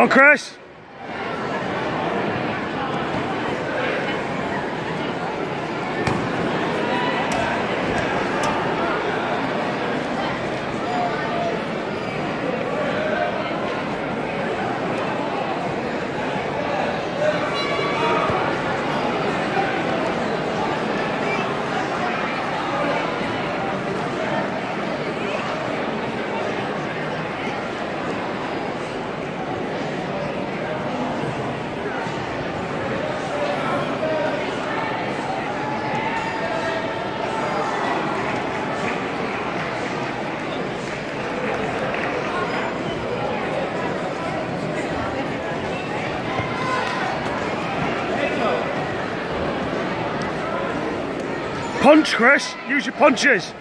Come on, Chris. Punch, Chris. Use your punches.